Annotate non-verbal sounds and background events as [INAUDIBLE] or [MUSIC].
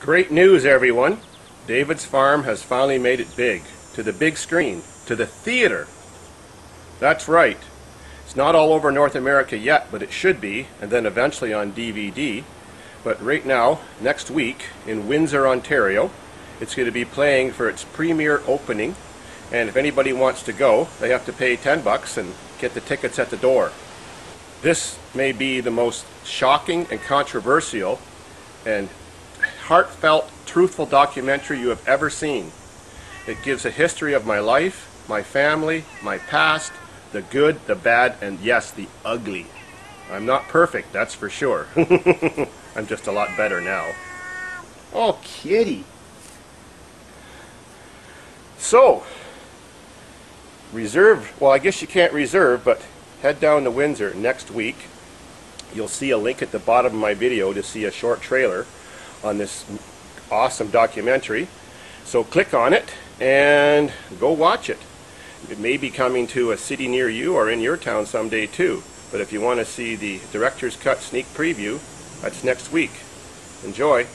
Great news, everyone. David's Farm has finally made it big. To the big screen. To the theater. That's right. It's not all over North America yet, but it should be, and then eventually on DVD. But right now, next week, in Windsor, Ontario, it's going to be playing for its premiere opening. And if anybody wants to go, they have to pay 10 bucks and get the tickets at the door. This may be the most shocking and controversial and heartfelt, truthful documentary you have ever seen. It gives a history of my life, my family, my past, the good, the bad, and yes, the ugly. I'm not perfect, that's for sure. [LAUGHS] I'm just a lot better now. Oh, kitty. So, reserve, well, I guess you can't reserve, but head down to Windsor next week. You'll see a link at the bottom of my video to see a short trailer on this awesome documentary. So click on it and go watch it. It may be coming to a city near you or in your town someday too. But if you want to see the director's cut sneak preview, that's next week. Enjoy.